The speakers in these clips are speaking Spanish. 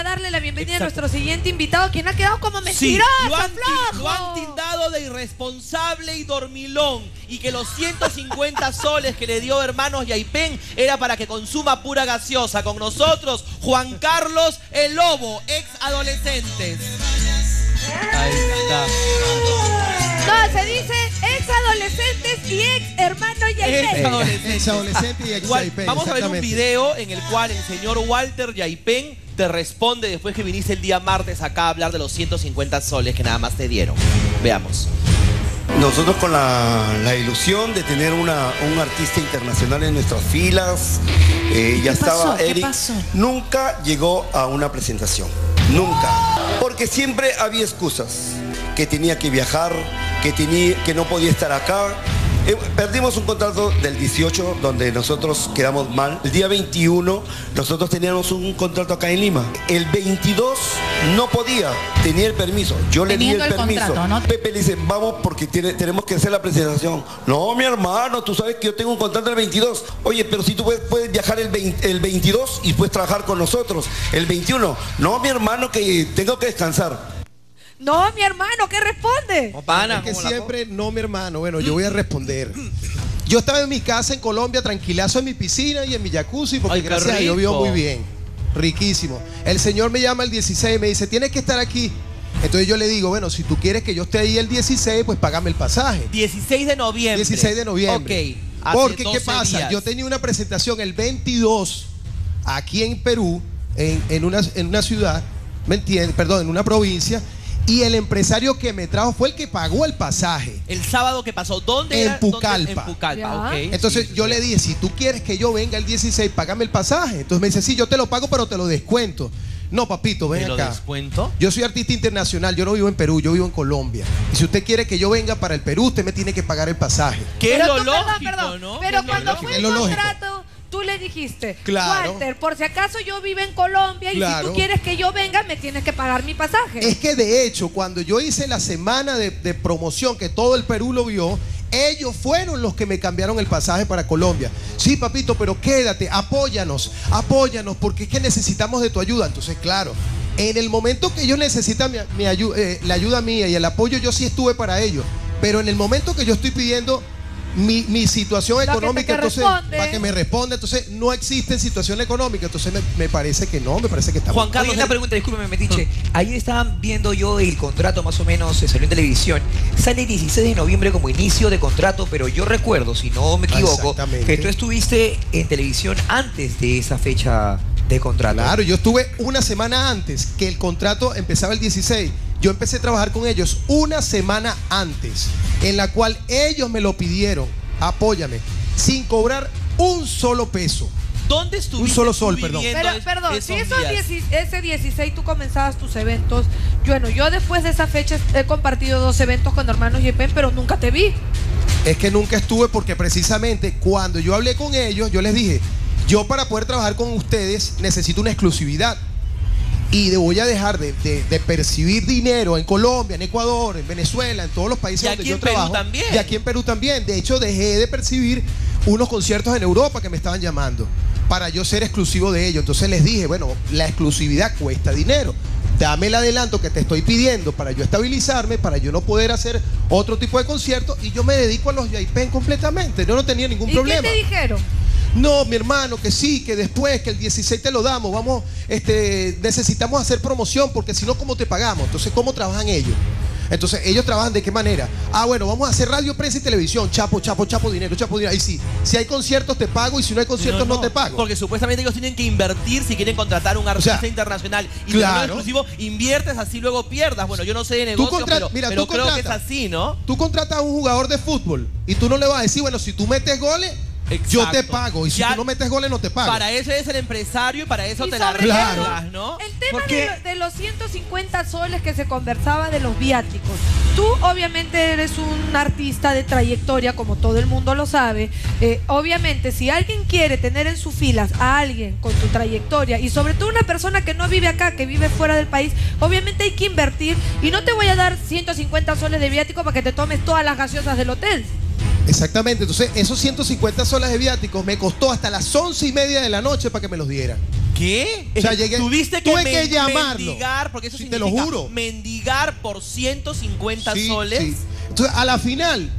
a darle la bienvenida a nuestro siguiente invitado, quien ha quedado como Sí, mentiroso, lo han, flojo. lo han tildado de irresponsable y dormilón y que los 150 soles que le dio hermanos Yaipen era para que consuma pura gaseosa. Con nosotros, Juan Carlos el Lobo, ex adolescentes. Ahí está. No, se dice ex adolescentes y ex hermano Ex Yaipen. adolescentes. Ex adolescente y ex Yaipen, Vamos a ver un exactamente. video en el cual el señor Walter Yaipen te responde después que viniste el día martes acá a hablar de los 150 soles que nada más te dieron. Veamos. Nosotros con la, la ilusión de tener una- un artista internacional en nuestras filas, eh, ya ¿Qué pasó? estaba ¿Qué Eric, pasó? nunca llegó a una presentación, nunca, porque siempre había excusas, que tenía que viajar, que, tenía, que no podía estar acá. Eh, perdimos un contrato del 18 donde nosotros quedamos mal. El día 21 nosotros teníamos un contrato acá en Lima. El 22 no podía, tenía el permiso. Yo le di Teniendo el el permiso. contrato, ¿no? Pepe le dice, vamos porque tiene- tenemos que hacer la presentación. No, mi hermano, tú sabes que yo tengo un contrato el 22. Oye, pero si tú puedes, puedes viajar el, 20 el 22 y puedes trabajar con nosotros. El 21. No, mi hermano, que tengo que descansar. No, mi hermano, ¿qué responde? Pana, Es que ¿cómo la- siempre, no, mi hermano. Bueno, yo voy a responder. Yo estaba en mi casa en Colombia, tranquilazo en mi piscina y en mi jacuzzi, porque Ay, qué gracias a Dios vivo rico. muy bien. Riquísimo. El señor me llama el 16 y me dice, tienes que estar aquí. Entonces yo le digo, bueno, si tú quieres que yo esté ahí el 16, pues págame el pasaje. 16 de noviembre. 16 de noviembre. Ok. hace Porque, ¿qué 12 pasa? días. Yo tenía una presentación el 22 aquí en Perú, en, en una, en una ciudad, ¿me entiendes? Perdón, en una provincia, y el empresario que me trajo fue el que pagó el pasaje. El sábado que pasó, ¿dónde En era? ¿Dónde? Pucallpa. En Pucallpa, Ya. ok. Entonces Sí, yo sí. le dije, si tú quieres que yo venga el 16, págame el pasaje. Entonces me dice, sí, yo te lo pago, pero te lo descuento. No, papito, ven ¿Me lo acá. descuento? Yo soy artista internacional, yo no vivo en Perú, yo vivo en Colombia. Y si usted quiere que yo venga para el Perú, usted me tiene que pagar el pasaje. Es Pero lo tú, perdón, lógico, perdón, ¿no? Pero es lo cuando lógico. fue Es el lo contrato, tú le dijiste, Claro. Walter, por si acaso yo vivo en Colombia y si tú quieres que yo venga, me tienes que pagar mi pasaje. Es que de hecho, cuando yo hice la semana de, de promoción, que todo el Perú lo vio, ellos fueron los que me cambiaron el pasaje para Colombia. Sí, papito, pero quédate, apóyanos, apóyanos, porque es que necesitamos de tu ayuda. Entonces, claro, en el momento que ellos necesitan mi, mi ayu- eh, la ayuda mía y el apoyo, yo sí estuve para ellos. Pero en el momento que yo estoy pidiendo mi, mi situación económica, entonces, responde. para que me responda, entonces no existe situación económica. Entonces me, me parece que no, me parece que está Juan. Carlos, una pregunta, discúlpeme, Metiche. Ayer estaban viendo yo el contrato, más o menos, se salió en televisión. Sale el 16 de noviembre como inicio de contrato, pero yo recuerdo, si no me equivoco, que tú estuviste en televisión antes de esa fecha de contrato. Claro, yo estuve una semana antes que el contrato empezaba el 16. Yo empecé a trabajar con ellos una semana antes, en la cual ellos me lo pidieron, apóyame, sin cobrar un solo peso. ¿Dónde estuviste Un solo sol, perdón. Pero, perdón, si esos esos días? 10 ese 16 tú comenzabas tus eventos, bueno, yo después de esa fecha he compartido dos eventos con hermanos Yepen, pero nunca te vi. Es que nunca estuve porque precisamente cuando yo hablé con ellos, yo les dije, yo para poder trabajar con ustedes necesito una exclusividad. Y de- voy a dejar de, de- de percibir dinero en Colombia, en Ecuador, en Venezuela, en todos los países Y donde aquí yo en Perú trabajo. también. Y aquí en Perú también. De hecho, dejé de percibir unos conciertos en Europa que me estaban llamando para yo ser exclusivo de ellos. Entonces les dije, bueno, la exclusividad cuesta dinero. Dame el adelanto que te estoy pidiendo para yo estabilizarme, para yo no poder hacer otro tipo de conciertos y yo me dedico a los Yaipen completamente. Yo no tenía ningún ¿Y problema. qué te dijeron? No, mi hermano, que sí, que después, que el 16 te lo damos, vamos, este, necesitamos hacer promoción, porque si no, ¿cómo te pagamos? Entonces, ¿cómo trabajan ellos? Entonces, ellos trabajan de qué manera? Ah, bueno, vamos a hacer radio, prensa y televisión, chapo, chapo, chapo, dinero, chapo, dinero. Ahí sí, si hay conciertos te pago y si no hay conciertos no, te pago. Porque supuestamente ellos tienen que invertir si quieren contratar un artista sea, internacional y claro. exclusivo, inviertes así luego pierdas. Bueno, yo no sé de negocios, pero, mira, pero creo que es así, ¿no? Tú contratas a un jugador de fútbol y tú no le vas a decir, bueno, si tú metes goles, yo te pago. Y si Ya- tú no metes goles, no te pago. Para eso es el empresario y para eso Y te la Claro. arreglas, ¿no? El tema Porque- de, lo- de los 150 soles que se conversaba de los viáticos. Tú obviamente eres un artista de trayectoria, como todo el mundo lo sabe. Eh, obviamente, si alguien quiere tener en sus filas a alguien con tu trayectoria y sobre todo una persona que no vive acá, que vive fuera del país, obviamente hay que invertir y no te voy a dar 150 soles de viático para que te tomes todas las gaseosas del hotel. Exactamente. Entonces, esos 150 soles de viáticos me costó hasta las once y media de la noche para que me los dieran. ¿Qué? O sea, llegué- Tuviste que, tuve que llamarlo. mendigar, porque eso Sí, te lo juro. mendigar por 150 Sí, soles. sí. Entonces, a la final,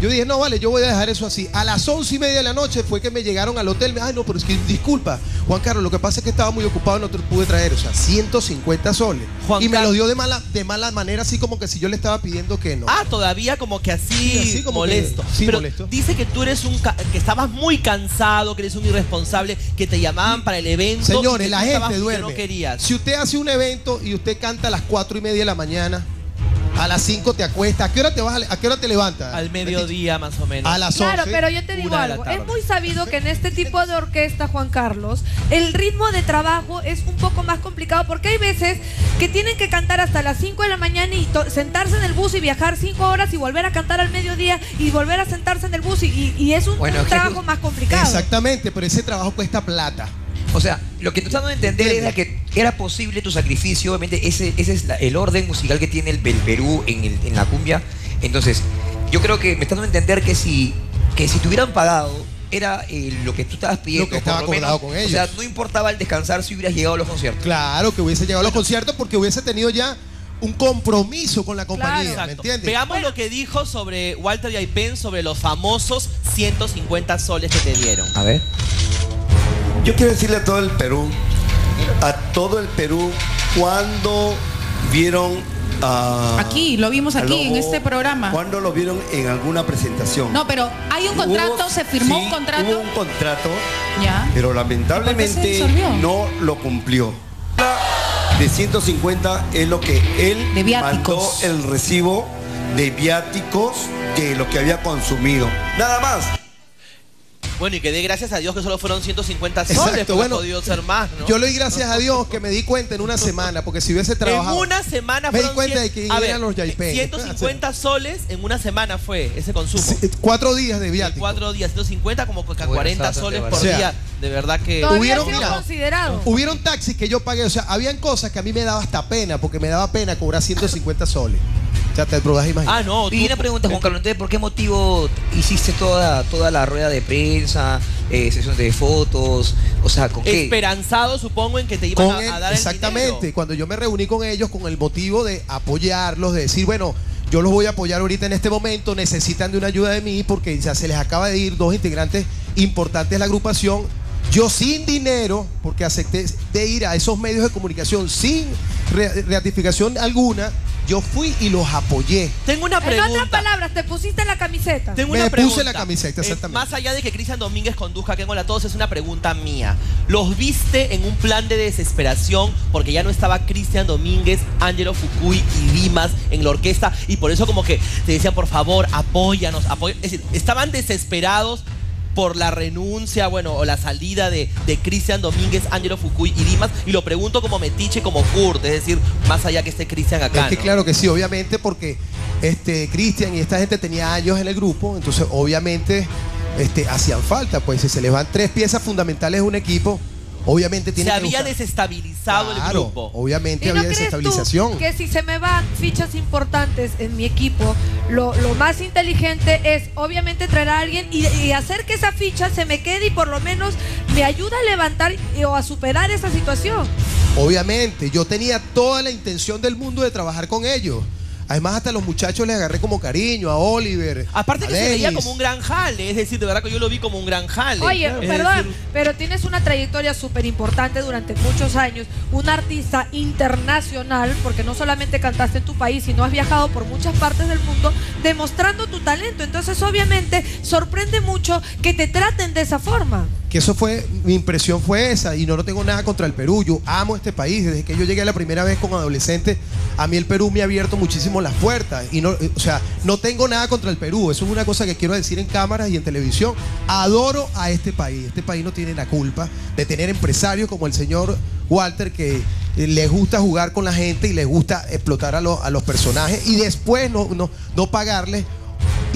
yo dije, no, vale, yo voy a dejar eso así. A las once y media de la noche fue que me llegaron al hotel. Ay, no, pero es que disculpa, Juan Carlos, lo que pasa es que estaba muy ocupado y no te lo pude traer. O sea, 150 soles. Juan y me Car- lo dio de mala, de mala manera, así como que si yo le estaba pidiendo que no. Ah, todavía como que así, Sí, así como que- molesto. sí, Pero molesto. dice que tú eres un ca- que estabas muy cansado, que eres un irresponsable, que te llamaban para el evento. Señores, que la gente que duerme. no querías. Si usted hace un evento y usted canta a las cuatro y media de la mañana, a las 5 te acuestas. ¿A qué hora te vas a, a qué hora te levantas? Al mediodía más o menos. A las 11. Claro, pero yo te digo Una de la algo. tarde. Es muy sabido que en este tipo de orquesta, Juan Carlos, el ritmo de trabajo es un poco más complicado porque hay veces que tienen que cantar hasta las 5 de la mañana y to- sentarse en el bus y viajar 5 horas y volver a cantar al mediodía y volver a sentarse en el bus y, y- y es un, Bueno, un es que trabajo más complicado. Exactamente, pero ese trabajo cuesta plata. O sea, lo que tú estás dando a entender era que era posible tu sacrificio, obviamente ese, ese es la- el orden musical que tiene el, el Perú en, el- en la cumbia. Entonces, yo creo que me estás dando a entender que si, que si te hubieran pagado, era eh, lo que tú estabas pidiendo. Lo que estaba acordado con ellos. O sea, no importaba el descansar si hubieras llegado a los conciertos. Claro que hubiese llegado a los conciertos porque hubiese tenido ya un compromiso con la compañía, ¿me Exacto. entiendes? Veamos lo que dijo sobre Walter Yaipen sobre los famosos 150 soles que te dieron. A ver. Yo quiero decirle a todo el Perú, a todo el Perú, cuando vieron a... Aquí, lo vimos aquí, en este programa. Cuando lo vieron en alguna presentación. No, pero hay un contrato, Hubo- se firmó sí, un contrato. Hubo un contrato, Ya. pero ¿Y por qué lamentablemente no lo cumplió. De 150 es lo que él De mandó el recibo de viáticos de lo que había consumido. Nada más. Bueno, y que dé gracias a Dios que solo fueron 150 soles, Exacto, porque bueno, ha podido ser más, ¿no? Yo le doy gracias a Dios que me di cuenta en una semana, porque si hubiese trabajado. En una semana Me di cuenta 100 de que a eran los Yaipen. 150 soles en una semana fue ese consumo. Sí, cuatro días de viático. cuatro días, 150 como que a Bueno, 40 está soles por día. De verdad que... Hubieron, mira, considerado. Hubieron taxis que yo pagué, o sea, habían cosas que a mí me daba hasta pena, porque me daba pena cobrar 150 soles. Sea, te podrás imaginar. Ah, no. Y una pregunta, Juan Carlos, entonces, ¿por qué motivo hiciste toda, toda la rueda de prensa, eh, sesión de fotos? O sea, ¿con qué? Esperanzado, supongo, en que te iban Con a, él, a dar el exactamente, dinero. cuando yo me reuní con ellos con el motivo de apoyarlos, de decir, bueno, yo los voy a apoyar ahorita en este momento, necesitan de una ayuda de mí porque ya se les acaba de ir dos integrantes importantes de la agrupación. Yo sin dinero, porque acepté de ir a esos medios de comunicación sin re- ratificación alguna, yo fui y los apoyé. Tengo una En pregunta. otras palabras, te pusiste la camiseta. Tengo Me una puse pregunta. la camiseta, Eh, exactamente. más allá de que Cristian Domínguez conduzca que Hola a todos, es una pregunta mía. ¿Los viste en un plan de desesperación porque ya no estaba Cristian Domínguez, Angelo Fukui y Dimas en la orquesta y por eso como que te decían, por favor, apóyanos, apóy-". Es decir, estaban desesperados por la renuncia, bueno, o la salida de, de Cristian Domínguez, Angelo Fukui y Dimas, y lo pregunto como metiche, como Kurt, es decir, más allá que esté Cristian acá. es que ¿no? claro que sí, obviamente, porque este Cristian y esta gente tenía años en el grupo, entonces obviamente este, hacían falta, pues si se les van tres piezas fundamentales de un equipo, obviamente tiene Se que había buscar- desestabilizado el grupo. Obviamente ¿Y no había crees tú desestabilización. que si se me van fichas importantes en mi equipo, lo, lo más inteligente es obviamente traer a alguien y, y hacer que esa ficha se me quede y por lo menos me ayude a levantar y- o a superar esa situación? Obviamente, yo tenía toda la intención del mundo de trabajar con ellos. Además, hasta a los muchachos les agarré como cariño, a Oliver. Aparte a que se veía Dennis. como un gran jale, es decir, de verdad que yo lo vi como un gran jale. Oye, Es perdón, decir, pero tienes una trayectoria súper importante durante muchos años, un artista internacional, porque no solamente cantaste en tu país, sino has viajado por muchas partes del mundo demostrando tu talento. Entonces, obviamente, sorprende mucho que te traten de esa forma. Eso fue, mi impresión fue esa, y no, no tengo nada contra el Perú. Yo amo este país. Desde que yo llegué la primera vez como adolescente, a mí el Perú me ha abierto muchísimo las puertas. Y no, eh, o sea, no tengo nada contra el Perú. Eso es una cosa que quiero decir en cámaras y en televisión. Adoro a este país. Este país no tiene la culpa de tener empresarios como el señor Walter que eh, les gusta jugar con la gente y les gusta explotar a, los- a los personajes y después no, no, no pagarles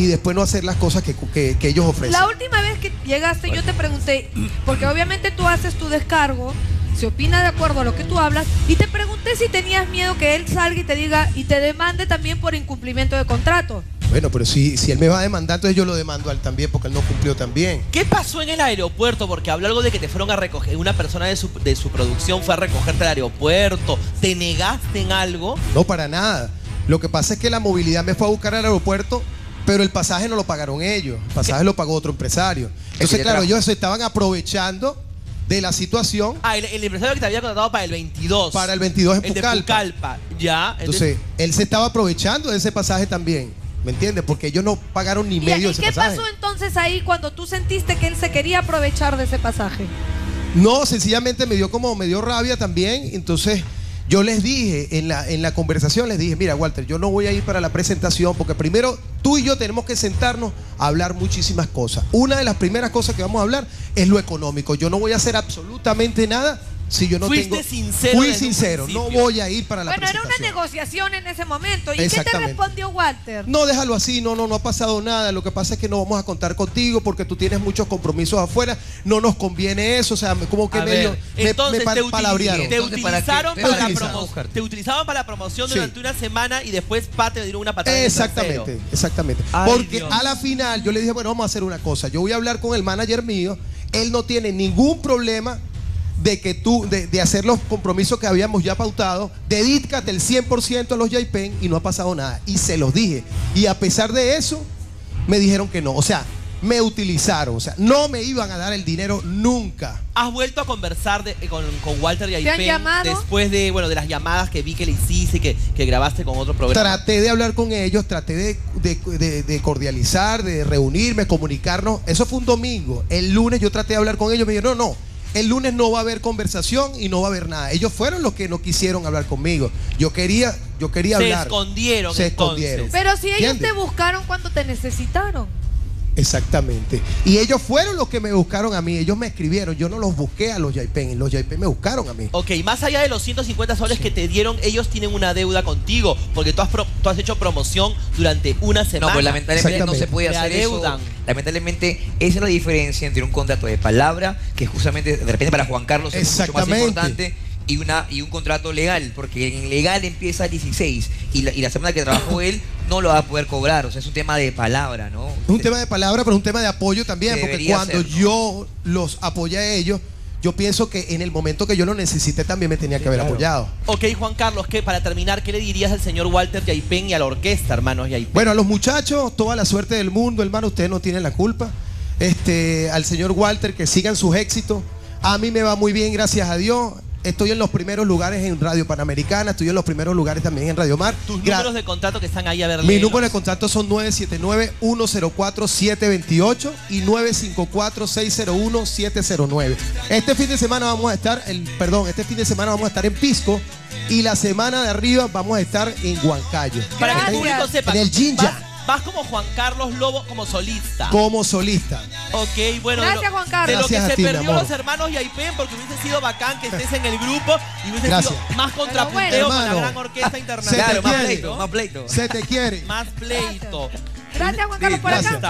y después no hacer las cosas que, que- que ellos ofrecen. La última vez que llegaste yo te pregunté, porque obviamente tú haces tu descargo, se opina de acuerdo a lo que tú hablas, y te pregunté si tenías miedo que él salga y te diga y te demande también por incumplimiento de contrato. Bueno, pero si, si él me va a demandar, entonces yo lo demando a él también porque él no cumplió también. ¿Qué pasó en el aeropuerto? Porque habló algo de que te fueron a recoger, una persona de su, de su producción fue a recogerte al aeropuerto. ¿Te negaste en algo? No, para nada. Lo que pasa es que la movilidad me fue a buscar al aeropuerto, pero el pasaje no lo pagaron ellos. El pasaje lo pagó otro empresario. Entonces, claro, trajo. ellos se estaban aprovechando de la situación Ah, el, el empresario que te había contratado para el 22. para el 22 en El de Pucallpa. Pucallpa. Ya. Entonces, él se estaba aprovechando de ese pasaje también. ¿Me entiendes? Porque ellos no pagaron ni ¿Y, medio y de ese qué pasaje. pasó entonces ahí cuando tú sentiste que él se quería aprovechar de ese pasaje? No, sencillamente me dio como, me dio rabia también. Entonces, yo les dije, en la, en la conversación les dije, mira, Walter, yo no voy a ir para la presentación porque primero tú y yo tenemos que sentarnos a hablar muchísimas cosas. Una de las primeras cosas que vamos a hablar es lo económico. Yo no voy a hacer absolutamente nada si yo no Fuiste tengo... sincero Fui sincero, no voy a ir para la Bueno, era una negociación en ese momento. ¿Y qué te Exactamente. respondió Walter? No, déjalo así, no, no, no ha pasado nada. Lo que pasa es que no vamos a contar contigo porque tú tienes muchos compromisos afuera. No nos conviene eso, o sea, como que A medio ver, me, entonces me pa- te, utili- palabrearon. te Entonces, ¿para qué? utilizaron ¿Te para, la utilizaron? promo- te utilizaban para la promoción Sí. durante una semana y después pa te dieron una patada en el Exactamente, trasero. exactamente. Ay, Porque Dios. a la final yo le dije, bueno, vamos a hacer una cosa. Yo voy a hablar con el manager mío. Él no tiene ningún problema de que tú, de, de hacer los compromisos que habíamos ya pautado. Dedícate el 100% a los Yaipen y no ha pasado nada. Y se los dije. Y a pesar de eso, me dijeron que no. O sea, me utilizaron. O sea, no me iban a dar el dinero nunca. ¿Has vuelto a conversar de- con, con Walter y han Aipen llamado? después de, bueno, de las llamadas que vi que le hiciste y que, que grabaste con otro programa? Traté de hablar con ellos, traté de, de- de- de cordializar, de reunirme, comunicarnos. Eso fue un domingo. El lunes yo traté de hablar con ellos. Me dijeron, no, no. El lunes no va a haber conversación y no va a haber nada. Ellos fueron los que no quisieron hablar conmigo. Yo quería, yo quería Se hablar. escondieron, Se entonces. escondieron. Pero si ellos ¿Entiendes? te buscaron cuando te necesitaron. Exactamente. Y ellos fueron los que me buscaron a mí. Ellos me escribieron. Yo no los busqué a los Yaipen. Los Yaipen me buscaron a mí. Ok, más allá de los 150 soles que te dieron, ellos tienen una deuda contigo, porque tú has, pro- tú has hecho promoción durante una semana. No, pues lamentablemente no se puede hacer adeudan. eso. Lamentablemente, esa es la diferencia entre un contrato de palabra, que justamente de repente para Juan Carlos es mucho más importante, y, una, y un contrato legal, porque en legal empieza el 16 y la, y la semana que trabajó él no lo va a poder cobrar. O sea, es un tema de palabra, ¿no? Es un tema de palabra, pero es un tema de apoyo también, porque cuando ser, ¿no? yo los apoyé a ellos, yo pienso que en el momento que yo lo necesité también me tenía que haber apoyado. Ok, Juan Carlos, ¿qué, para terminar, ¿qué le dirías al señor Walter Yaipen y a la orquesta, hermanos Yaipen? Bueno, a los muchachos, toda la suerte del mundo, hermano, ustedes no tienen la culpa. Este, al señor Walter, que sigan sus éxitos. A mí me va muy bien, gracias a Dios. Estoy en los primeros lugares en Radio Panamericana, estoy en los primeros lugares también en Radio Mar. Tus Gra- números de contrato que están ahí a ver. Mi léelos. número de contacto son 979-104-728 y 954-601-709. Este fin de semana vamos a estar, el, perdón, este fin de semana vamos a estar en Pisco y la semana de arriba vamos a estar en Huancayo. Para que el público sepa. En el Jinja. Vas, como Juan Carlos Lobo como solista. Como solista. Ok, bueno. Gracias, de lo, Juan Carlos. De lo Gracias que se ti, perdió los hermanos Yaipen, porque hubiese sido bacán que estés en el grupo y hubiese Gracias. sido más contrapunteo bueno. con la gran orquesta se te internacional. Claro, más pleito, más pleito. Se te quiere. Más pleito. Gracias, Juan Carlos, por Gracias. acá.